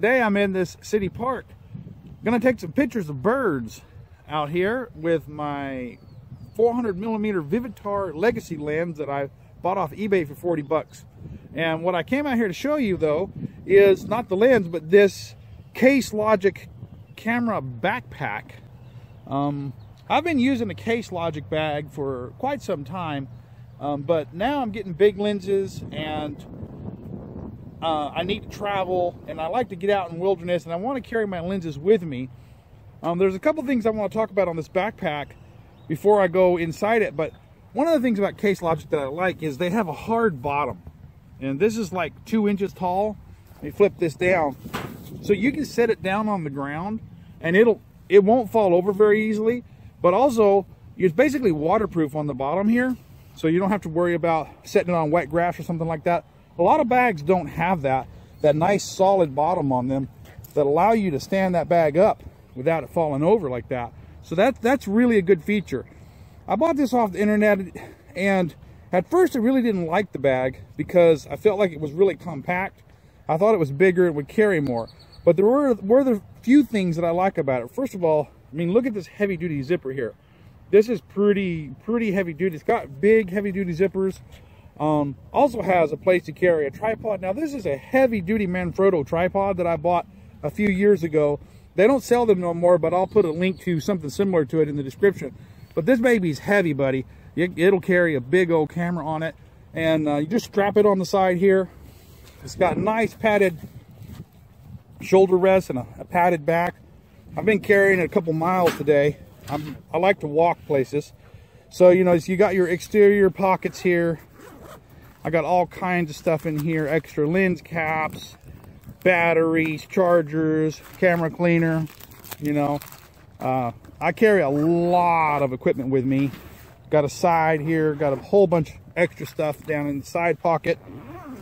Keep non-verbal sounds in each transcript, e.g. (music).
today I'm in this city park. Gonna take some pictures of birds out here with my 400 millimeter Vivitar Legacy lens that I bought off eBay for 40 bucks. And what I came out here to show you though is not the lens, but this Case Logic camera backpack. Um, I've been using a Case Logic bag for quite some time, um, but now I'm getting big lenses and uh, I need to travel and I like to get out in wilderness and I want to carry my lenses with me. Um, there's a couple things I want to talk about on this backpack before I go inside it, but one of the things about Case Logic that I like is they have a hard bottom. And this is like two inches tall. Let me flip this down. So you can set it down on the ground and it'll it won't fall over very easily, but also it's basically waterproof on the bottom here. So you don't have to worry about setting it on wet grass or something like that. A lot of bags don't have that, that nice solid bottom on them that allow you to stand that bag up without it falling over like that. So that, that's really a good feature. I bought this off the internet and at first I really didn't like the bag because I felt like it was really compact. I thought it was bigger and would carry more. But there were, were the few things that I like about it. First of all, I mean, look at this heavy duty zipper here. This is pretty, pretty heavy duty. It's got big heavy duty zippers. Um, also has a place to carry a tripod. Now this is a heavy duty Manfrotto tripod that I bought a few years ago. They don't sell them no more, but I'll put a link to something similar to it in the description. But this baby's heavy, buddy. It'll carry a big old camera on it. And uh, you just strap it on the side here. It's got nice padded shoulder rest and a, a padded back. I've been carrying it a couple miles today. I'm, I like to walk places. So, you know, you got your exterior pockets here. I got all kinds of stuff in here, extra lens caps, batteries, chargers, camera cleaner, you know. Uh, I carry a lot of equipment with me. Got a side here, got a whole bunch extra stuff down in the side pocket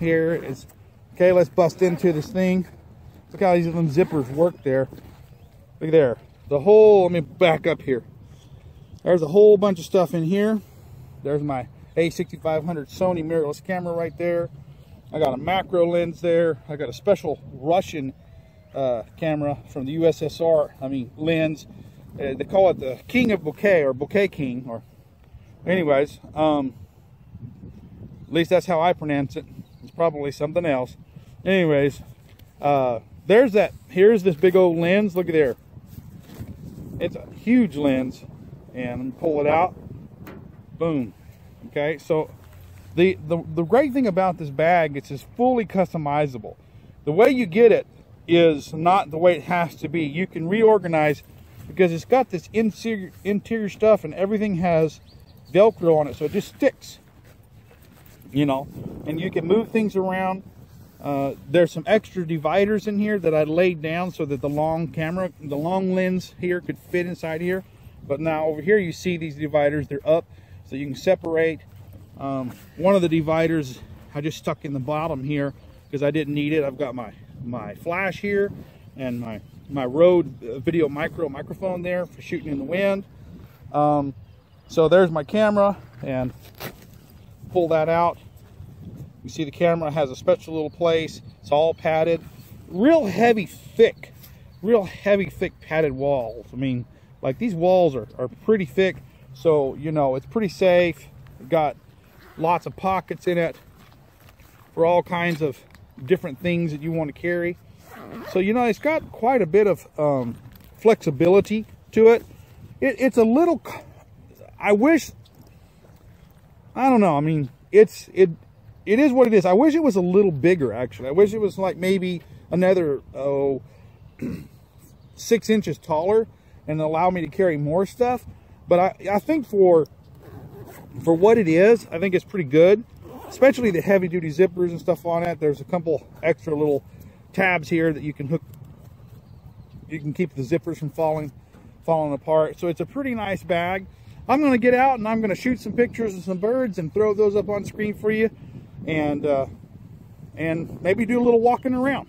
here. Is okay, let's bust into this thing. Look how these little zippers work there. Look there. The whole, let me back up here. There's a whole bunch of stuff in here. There's my a6500 Sony mirrorless camera right there. I got a macro lens there. I got a special Russian uh, camera from the USSR, I mean lens. Uh, they call it the King of Bouquet or Bouquet King. Or, anyways, um, at least that's how I pronounce it. It's probably something else. Anyways, uh, there's that. Here's this big old lens. Look at there. It's a huge lens. And pull it out. Boom. Okay, so the, the, the great thing about this bag, it's just fully customizable. The way you get it is not the way it has to be. You can reorganize because it's got this interior, interior stuff and everything has Velcro on it, so it just sticks. You know, and you can move things around. Uh, there's some extra dividers in here that I laid down so that the long camera, the long lens here could fit inside here. But now over here you see these dividers, they're up so you can separate. Um, one of the dividers I just stuck in the bottom here because I didn't need it. I've got my, my flash here and my, my Rode Video Micro microphone there for shooting in the wind. Um, so there's my camera and pull that out. You see the camera has a special little place. It's all padded. Real heavy, thick, real heavy, thick padded walls. I mean, like these walls are, are pretty thick. So, you know, it's pretty safe. got lots of pockets in it for all kinds of different things that you want to carry. So, you know, it's got quite a bit of um, flexibility to it. it. It's a little, I wish, I don't know. I mean, it's, it, it is what it is. I wish it was a little bigger, actually. I wish it was like maybe another, oh, (clears throat) six inches taller and allow me to carry more stuff. But I, I think for for what it is, I think it's pretty good. Especially the heavy duty zippers and stuff on it. There's a couple extra little tabs here that you can hook you can keep the zippers from falling falling apart. So it's a pretty nice bag. I'm going to get out and I'm going to shoot some pictures of some birds and throw those up on screen for you and uh, and maybe do a little walking around.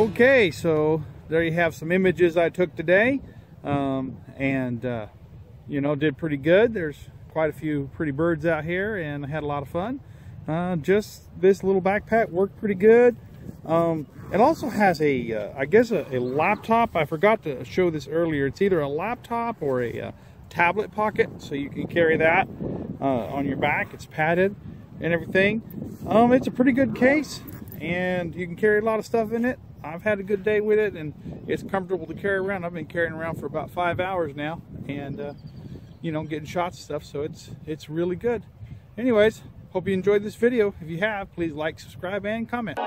Okay, so there you have some images I took today. Um, and, uh, you know, did pretty good. There's quite a few pretty birds out here and I had a lot of fun. Uh, just this little backpack worked pretty good. Um, it also has a, uh, I guess a, a, laptop. I forgot to show this earlier. It's either a laptop or a uh, tablet pocket, so you can carry that uh, on your back. It's padded and everything. Um, it's a pretty good case, and you can carry a lot of stuff in it. I've had a good day with it, and it's comfortable to carry around. I've been carrying around for about five hours now, and uh, you know, getting shots and stuff. So it's it's really good. Anyways, hope you enjoyed this video. If you have, please like, subscribe, and comment.